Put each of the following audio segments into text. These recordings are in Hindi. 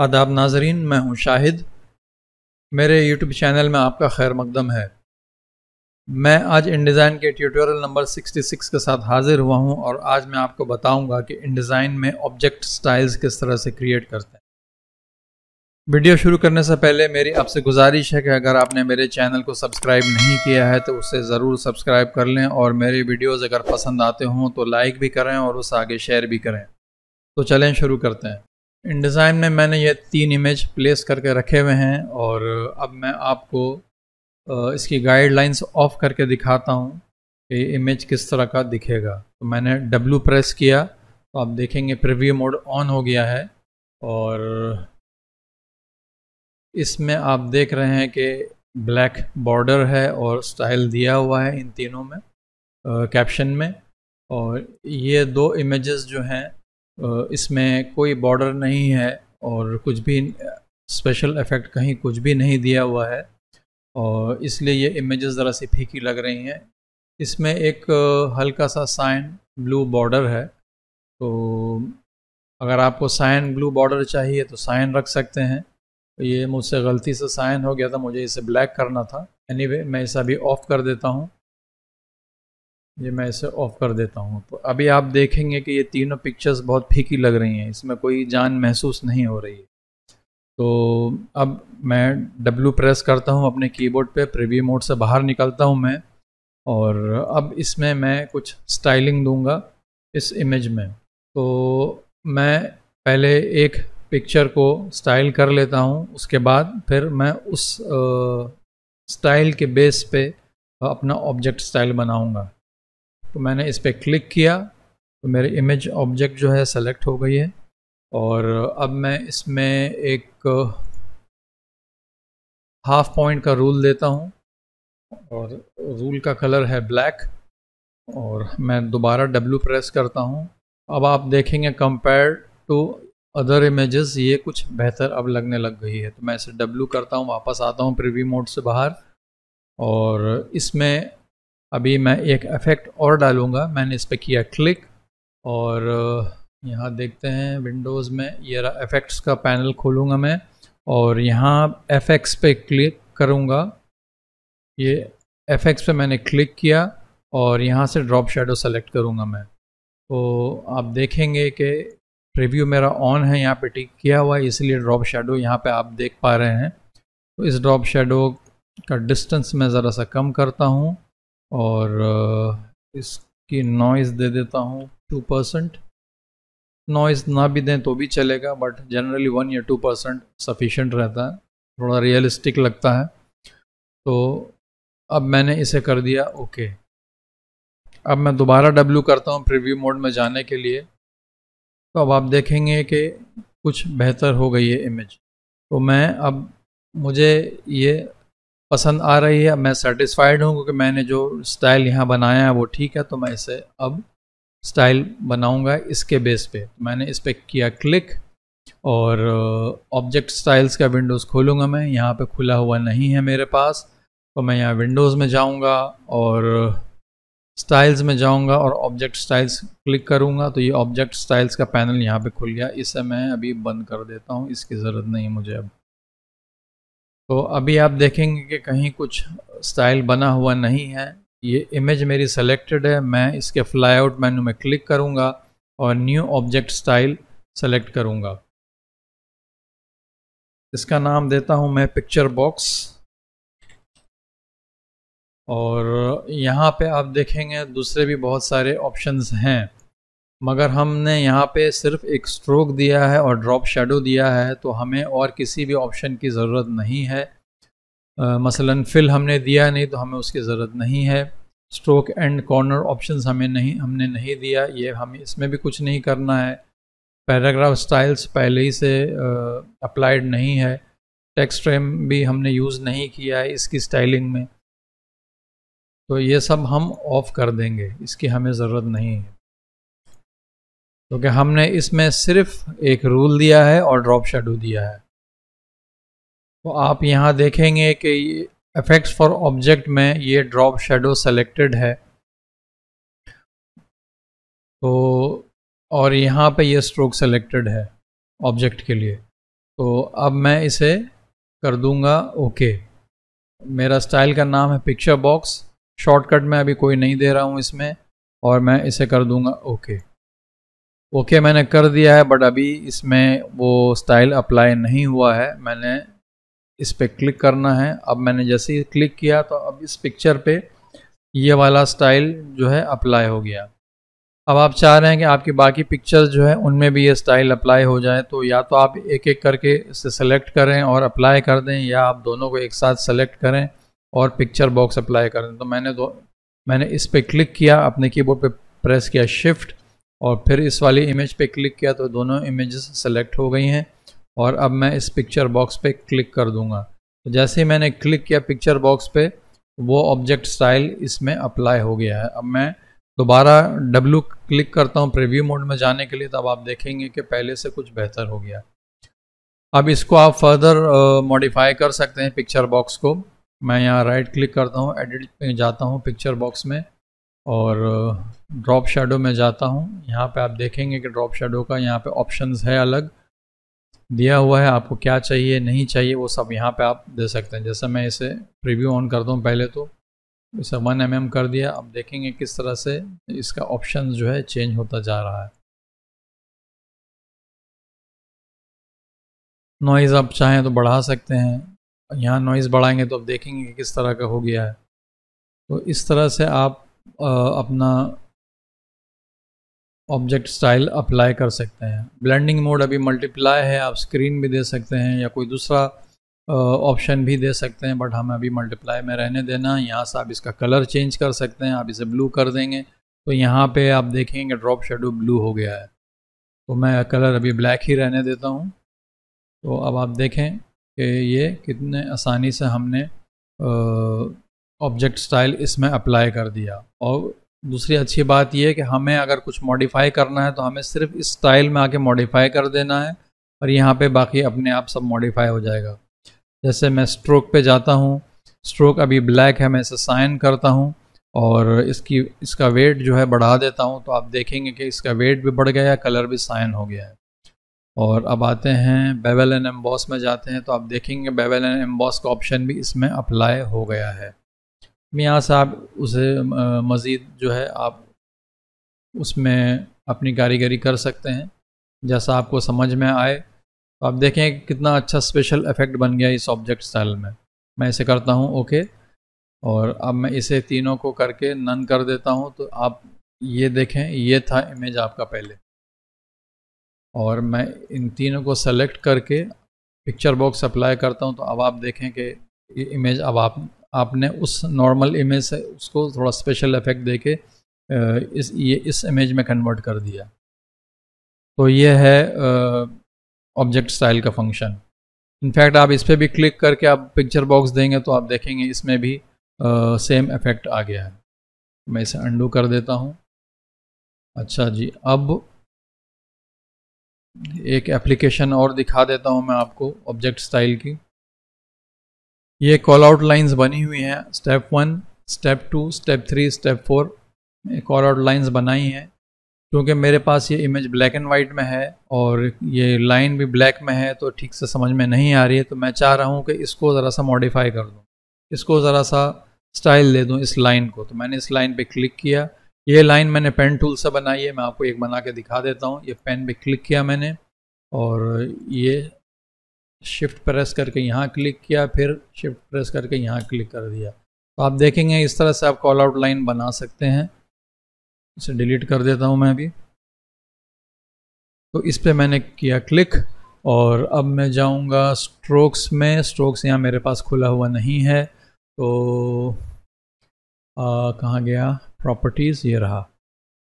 आदाब नाजरीन, मैं हूँ शाहिद। मेरे यूट्यूब चैनल में आपका खैर मकदम है। मैं आज इनडिज़ाइन के ट्यूटोरियल नंबर 66 के साथ हाज़िर हुआ हूँ और आज मैं आपको बताऊँगा कि इनडिज़ाइन में ऑब्जेक्ट स्टाइल्स किस तरह से क्रिएट करते हैं। वीडियो शुरू करने से पहले मेरी आपसे गुजारिश है कि अगर आपने मेरे चैनल को सब्सक्राइब नहीं किया है तो उसे ज़रूर सब्सक्राइब कर लें और मेरी वीडियोज़ अगर पसंद आते हों तो लाइक भी करें और उसे आगे शेयर भी करें। तो चलें शुरू करते हैं। इन डिज़ाइन में मैंने ये तीन इमेज प्लेस करके रखे हुए हैं और अब मैं आपको इसकी गाइडलाइंस ऑफ़ करके दिखाता हूँ कि इमेज किस तरह का दिखेगा। तो मैंने डब्लू प्रेस किया तो आप देखेंगे प्रीव्यू मोड ऑन हो गया है और इसमें आप देख रहे हैं कि ब्लैक बॉर्डर है और स्टाइल दिया हुआ है इन तीनों में कैप्शन में और ये दो इमेजेस जो हैं इसमें कोई बॉर्डर नहीं है और कुछ भी स्पेशल इफ़ेक्ट कहीं कुछ भी नहीं दिया हुआ है। और इसलिए ये इमेजेस ज़रा सी फीकी लग रही हैं। इसमें एक हल्का सा साइन ब्लू बॉर्डर है। तो अगर आपको साइन ब्लू बॉर्डर चाहिए तो साइन रख सकते हैं। तो ये मुझसे गलती से साइन हो गया था मुझे इसे ब्लैक करना था। एनीवे anyway, मैं इसे अभी ऑफ़ कर देता हूँ। ये मैं इसे ऑफ़ कर देता हूँ। तो अभी आप देखेंगे कि ये तीनों पिक्चर्स बहुत फीकी लग रही हैं, इसमें कोई जान महसूस नहीं हो रही तो अब मैं डब्लू प्रेस करता हूँ अपने कीबोर्ड पे प्रीव्यू मोड से बाहर निकलता हूँ मैं और अब इसमें मैं कुछ स्टाइलिंग दूँगा इस इमेज में। तो मैं पहले एक पिक्चर को स्टाइल कर लेता हूँ, उसके बाद फिर मैं उस स्टाइल के बेस पे अपना ऑब्जेक्ट स्टाइल बनाऊँगा। तो मैंने इस पर क्लिक किया तो मेरी इमेज ऑब्जेक्ट जो है सेलेक्ट हो गई है। और अब मैं इसमें एक हाफ़ पॉइंट का रूल देता हूँ। और रूल का कलर है ब्लैक और मैं दोबारा डब्लू प्रेस करता हूँ। अब आप देखेंगे कंपेयर टू अदर इमेजेस ये कुछ बेहतर अब लगने लग गई है। तो मैं इसे डब्लू करता हूँ, वापस आता हूँ प्रीव्यू मोड से बाहर। और इसमें अभी मैं एक इफ़ेक्ट और डालूँगा। मैंने इस पर किया क्लिक और यहाँ देखते हैं विंडोज़ में ये इफ़ेक्ट्स का पैनल खोलूँगा मैं और यहाँ एफ़ एक्स पे क्लिक करूँगा। ये एफ़ एक्स पे मैंने क्लिक किया और यहाँ से ड्रॉप शेडो सेलेक्ट करूँगा मैं। तो आप देखेंगे कि प्रीव्यू मेरा ऑन है, यहाँ पे टिक किया हुआ है, इसलिए ड्रॉप शेडो यहाँ पे आप देख पा रहे हैं। तो इस ड्रॉप शेडो का डिस्टेंस मैं ज़रा सा कम करता हूँ। और इसकी नॉइज़ दे देता हूँ टू परसेंट नॉइज़ ना भी दें तो भी चलेगा बट जनरली वन या टू परसेंट सफिशेंट रहता है। थोड़ा रियलिस्टिक लगता है। तो अब मैंने इसे कर दिया ओके अब मैं दोबारा डब्ल्यू करता हूँ प्रीव्यू मोड में जाने के लिए। तो अब आप देखेंगे कि कुछ बेहतर हो गई है इमेज तो मैं अब, मुझे ये पसंद आ रही है मैं सेटिस्फाइड हूँ क्योंकि मैंने जो स्टाइल यहाँ बनाया है वो ठीक है तो मैं इसे अब स्टाइल बनाऊँगा इसके बेस पे। तो मैंने इस पर किया क्लिक और ऑब्जेक्ट स्टाइल्स का विंडोज़ खोलूँगा मैं। यहाँ पे खुला हुआ नहीं है मेरे पास तो मैं यहाँ विंडोज़ में जाऊँगा और स्टाइल्स में जाऊँगा और ऑब्जेक्ट स्टाइल्स क्लिक करूँगा। तो ये ऑब्जेक्ट स्टाइल्स का पैनल यहाँ पे खुल गया। इसे मैं अभी बंद कर देता हूँ, इसकी ज़रूरत नहीं मुझे अब। तो अभी आप देखेंगे कि कहीं कुछ स्टाइल बना हुआ नहीं है। ये इमेज मेरी सेलेक्टेड है, मैं इसके फ्लाई आउट मेनू में क्लिक करूँगा और न्यू ऑब्जेक्ट स्टाइल सेलेक्ट करूँगा। इसका नाम देता हूँ मैं पिक्चर बॉक्स और यहाँ पे आप देखेंगे, दूसरे भी बहुत सारे ऑप्शंस हैं। मगर हमने यहाँ पे सिर्फ़ एक स्ट्रोक दिया है और ड्रॉप शेडो दिया है तो हमें और किसी भी ऑप्शन की ज़रूरत नहीं है। आ, मसलन फिल हमने दिया नहीं तो हमें उसकी ज़रूरत नहीं है। स्ट्रोक एंड कॉर्नर ऑप्शंस हमें नहीं हमने नहीं दिया ये हमें इसमें भी कुछ नहीं करना है। पैराग्राफ स्टाइल्स पहले ही से अप्लाइड नहीं है। टेक्स्ट फ्रेम भी हमने यूज़ नहीं किया है इसकी स्टाइलिंग में। तो ये सब हम ऑफ़ कर देंगे इसकी हमें ज़रूरत नहीं है। क्योंकि तो हमने इसमें सिर्फ़ एक रूल दिया है और ड्रॉप शेडो दिया है। तो आप यहाँ देखेंगे कि इफेक्ट्स फॉर ऑब्जेक्ट में ये ड्रॉप शेडो सेलेक्टेड है। तो और यहाँ पे ये स्ट्रोक सेलेक्टेड है ऑब्जेक्ट के लिए। तो अब मैं इसे कर दूँगा ओके मेरा स्टाइल का नाम है पिक्चर बॉक्स शॉर्टकट में अभी कोई नहीं दे रहा हूँ इसमें, और मैं इसे कर दूँगा ओके ओके, मैंने कर दिया है बट अभी इसमें वो स्टाइल अप्लाई नहीं हुआ है। मैंने इस पर क्लिक करना है। अब मैंने जैसे ही क्लिक किया तो अब इस पिक्चर पे ये वाला स्टाइल जो है अप्लाई हो गया। अब आप चाह रहे हैं कि आपकी बाकी पिक्चर्स जो है, उनमें भी ये स्टाइल अप्लाई हो जाए तो या तो आप एक एक करके इसे सेलेक्ट करें और अप्लाई कर दें, या आप दोनों को एक साथ सेलेक्ट करें और पिक्चर बॉक्स अप्लाई करें तो मैंने दो, मैंने इस पर क्लिक किया, अपने कीबोर्ड पे प्रेस किया शिफ्ट और फिर इस वाली इमेज पे क्लिक किया तो दोनों इमेजेस सेलेक्ट हो गई हैं। और अब मैं इस पिक्चर बॉक्स पे क्लिक कर दूँगा। तो जैसे ही मैंने क्लिक किया पिक्चर बॉक्स पे, वो ऑब्जेक्ट स्टाइल इसमें अप्लाई हो गया है। अब मैं दोबारा डब्लू क्लिक करता हूँ प्रीव्यू मोड में जाने के लिए, तब आप देखेंगे कि पहले से कुछ बेहतर हो गया। अब इसको आप फर्दर मॉडिफाई कर सकते हैं पिक्चर बॉक्स को। मैं यहाँ राइट क्लिक करता हूँ एडिट पे जाता हूँ पिक्चर बॉक्स में। और ड्रॉप शेडो में जाता हूँ। यहाँ पे आप देखेंगे कि ड्रॉप शेडो का यहाँ पे ऑप्शंस है अलग। दिया हुआ है आपको क्या चाहिए, नहीं चाहिए, वो सब यहाँ पे आप दे सकते हैं। जैसे मैं इसे प्रीव्यू ऑन करता हूँ पहले तो। इसे वन एम mm कर दिया। अब देखेंगे किस तरह से इसका ऑप्शन जो है चेंज होता जा रहा है। नॉइज़ आप चाहें तो बढ़ा सकते हैं। यहाँ नॉइज़ बढ़ाएँगे तो अब देखेंगे कि किस तरह का हो गया है। तो इस तरह से आप अपना ऑब्जेक्ट स्टाइल अप्लाई कर सकते हैं। ब्लेंडिंग मोड अभी मल्टीप्लाई है, आप स्क्रीन भी दे सकते हैं या कोई दूसरा ऑप्शन भी दे सकते हैं बट हमें अभी मल्टीप्लाई में रहने देना। है यहाँ से आप इसका कलर चेंज कर सकते हैं, आप इसे ब्लू कर देंगे। तो यहाँ पे आप देखेंगे ड्रॉप शेडो ब्लू हो गया है। तो मैं कलर अभी ब्लैक ही रहने देता हूँ। तो अब आप देखें कि ये कितने आसानी से हमने ऑब्जेक्ट स्टाइल इसमें अप्लाई कर दिया। और दूसरी अच्छी बात यह है कि हमें अगर कुछ मॉडिफाई करना है तो हमें सिर्फ़ इस स्टाइल में आके मॉडिफाई कर देना है और यहाँ पे बाकी अपने आप सब मॉडिफाई हो जाएगा। जैसे मैं स्ट्रोक पे जाता हूँ स्ट्रोक अभी ब्लैक है, मैं इसे साइन करता हूँ और इसकी, इसका वेट जो है बढ़ा देता हूँ तो आप देखेंगे कि इसका वेट भी बढ़ गया है कलर भी साइन हो गया है। और अब आते हैं बेवल एंड एम्बॉस में जाते हैं तो आप देखेंगे बेवल एंड एम्बॉस का ऑप्शन भी इसमें अप्लाई हो गया है। यहाँ साहब, उसे मज़ीद जो है आप उसमें अपनी कारीगरी कर सकते हैं, जैसा आपको समझ में आए। तो आप देखें कितना अच्छा स्पेशल इफ़ेक्ट बन गया इस ऑब्जेक्ट स्टाइल में। मैं इसे करता हूँ, ओके। और अब मैं इसे तीनों को करके नन कर देता हूँ तो आप ये देखें, ये था इमेज आपका पहले। और मैं इन तीनों को सेलेक्ट करके पिक्चर बॉक्स अप्लाई करता हूँ तो अब आप देखें कि ये इमेज अब आप आपने उस नॉर्मल इमेज से उसको थोड़ा स्पेशल इफ़ेक्ट दे के इस, ये, इस इमेज में कन्वर्ट कर दिया। तो ये है ऑब्जेक्ट स्टाइल का फ़ंक्शन इनफैक्ट आप इस पर भी क्लिक करके आप पिक्चर बॉक्स देंगे तो आप देखेंगे इसमें भी सेम इफ़ेक्ट आ गया है। मैं इसे अंडू कर देता हूँ। अच्छा जी, अब एक एप्लीकेशन और दिखा देता हूँ मैं आपको ऑब्जेक्ट स्टाइल की। ये कॉल आउट लाइंस बनी हुई हैं। Step one step two step three step four call out lines बनाई हैं। क्योंकि मेरे पास ये इमेज ब्लैक एंड वाइट में है और ये लाइन भी ब्लैक में है तो ठीक से समझ में नहीं आ रही है। तो मैं चाह रहा हूँ कि इसको ज़रा सा मॉडिफाई कर दूँ। इसको ज़रा सा स्टाइल दे दूँ इस लाइन को। तो मैंने इस लाइन पे क्लिक किया। ये लाइन मैंने पेन टूल से बनाई है। मैं आपको एक बना के दिखा देता हूँ। ये पेन पे क्लिक किया मैंने और ये शिफ्ट प्रेस करके यहाँ क्लिक किया, फिर शिफ्ट प्रेस करके यहाँ क्लिक कर दिया। तो आप देखेंगे इस तरह से आप कॉल आउट लाइन बना सकते हैं। इसे डिलीट कर देता हूँ मैं अभी। तो इस पर मैंने किया क्लिक और अब मैं जाऊँगा स्ट्रोक्स में। स्ट्रोक्स यहाँ मेरे पास खुला हुआ नहीं है। तो कहाँ गया? प्रॉपर्टीज़ ये रहा।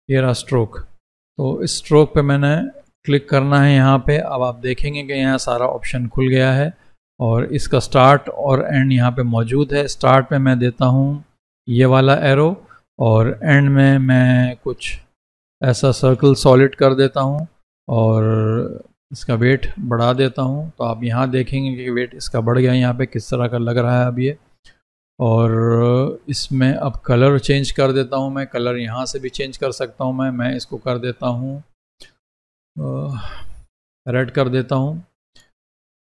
ये रहा स्ट्रोक तो इस स्ट्रोक पे मैंने क्लिक करना है यहाँ पे। अब आप देखेंगे कि यहाँ सारा ऑप्शन खुल गया है और इसका स्टार्ट और एंड यहाँ पे मौजूद है। स्टार्ट पे मैं देता हूँ ये वाला एरो और एंड में मैं कुछ ऐसा सर्कल सॉलिड कर देता हूँ और इसका वेट बढ़ा देता हूँ। तो आप यहाँ देखेंगे कि वेट इसका बढ़ गया यहाँ पे, किस तरह का लग रहा है अब ये। और इसमें अब कलर चेंज कर देता हूँ मैं। कलर यहाँ से भी चेंज कर सकता हूँ मैं। मैं इसको कर देता हूँ। रेड कर देता हूँ।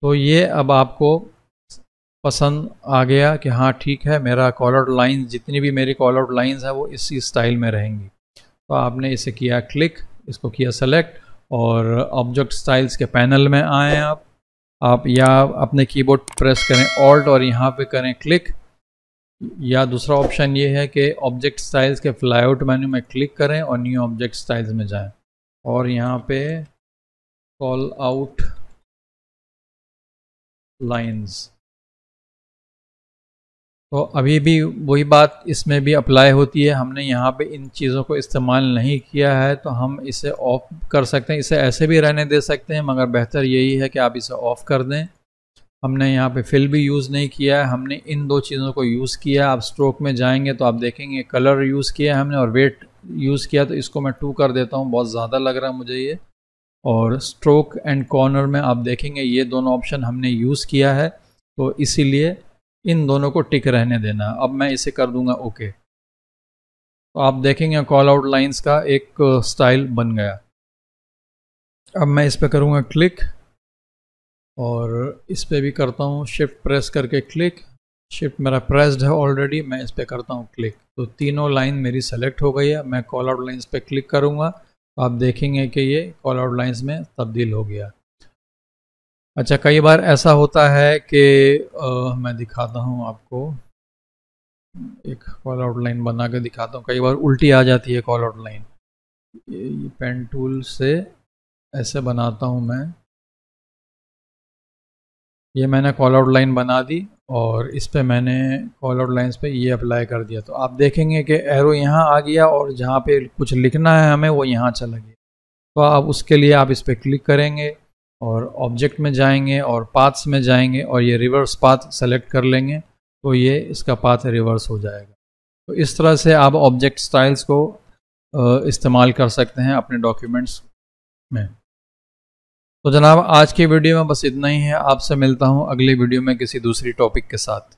तो ये अब आपको पसंद आ गया कि हाँ ठीक है, मेरा कॉल आउट लाइन जितनी भी मेरी कॉल आउट लाइन्स है, वो इसी स्टाइल में रहेंगी। तो आपने इसे किया क्लिक इसको किया सेलेक्ट और ऑब्जेक्ट स्टाइल्स के पैनल में आए आप। आप या अपने कीबोर्ड प्रेस करें ऑल्ट और यहाँ पे करें क्लिक या दूसरा ऑप्शन ये है कि ऑब्जेक्ट स्टाइल्स के फ्लाईआउट मेन्यू में क्लिक करें और न्यू ऑब्जेक्ट स्टाइल्स में जाएँ। और यहाँ पे कॉल आउट लाइंस तो अभी भी वही बात इसमें भी अप्लाई होती है। हमने यहाँ पे इन चीज़ों को इस्तेमाल नहीं किया है तो हम इसे ऑफ़ कर सकते हैं। इसे ऐसे भी रहने दे सकते हैं, मगर बेहतर यही है कि आप इसे ऑफ़ कर दें। हमने यहाँ पे फिल भी यूज़ नहीं किया है। हमने इन दो चीज़ों को यूज़ किया आप स्ट्रोक में जाएँगे तो आप देखेंगे कलर यूज़ किया है हमने और वेट यूज़ किया तो इसको मैं टू कर देता हूँ। बहुत ज़्यादा लग रहा है मुझे ये। और स्ट्रोक एंड कॉर्नर में आप देखेंगे, ये दोनों ऑप्शन हमने यूज़ किया है। तो इसीलिए इन दोनों को टिक रहने देना। अब मैं इसे कर दूँगा ओके तो आप देखेंगे कॉल आउट लाइंस का एक स्टाइल बन गया। अब मैं इस पर करूँगा क्लिक और इस पर भी करता हूँ शिफ्ट प्रेस करके क्लिक शिफ्ट मेरा प्रेस्ड है ऑलरेडी मैं इस पर करता हूँ क्लिक तो तीनों लाइन मेरी सेलेक्ट हो गई है, मैं कॉल आउट लाइन्स पे क्लिक करूँगा। तो आप देखेंगे कि ये कॉल आउट लाइन्स में तब्दील हो गया। अच्छा कई बार ऐसा होता है कि मैं दिखाता हूँ आपको। एक कॉल आउट लाइन बना के दिखाता हूँ। कई बार उल्टी आ जाती है कॉल आउट लाइन ये पेन टूल से ऐसे बनाता हूँ मैं। ये मैंने कॉल आउट लाइन बना दी। और इस पे मैंने कॉल आउट लाइन्स पे ये अप्लाई कर दिया। तो आप देखेंगे कि एरो यहाँ आ गया और जहाँ पे कुछ लिखना है हमें, वो यहाँ चला गया। तो आप उसके लिए आप इस पर क्लिक करेंगे और ऑब्जेक्ट में जाएँगे और पाथ्स में जाएँगे और ये रिवर्स पाथ सेलेक्ट कर लेंगे तो ये इसका पाथ रिवर्स हो जाएगा। तो इस तरह से आप ऑब्जेक्ट स्टाइल्स को इस्तेमाल कर सकते हैं अपने डॉक्यूमेंट्स में। तो जनाब, आज की वीडियो में बस इतना ही है। आपसे मिलता हूँ अगली वीडियो में किसी दूसरी टॉपिक के साथ।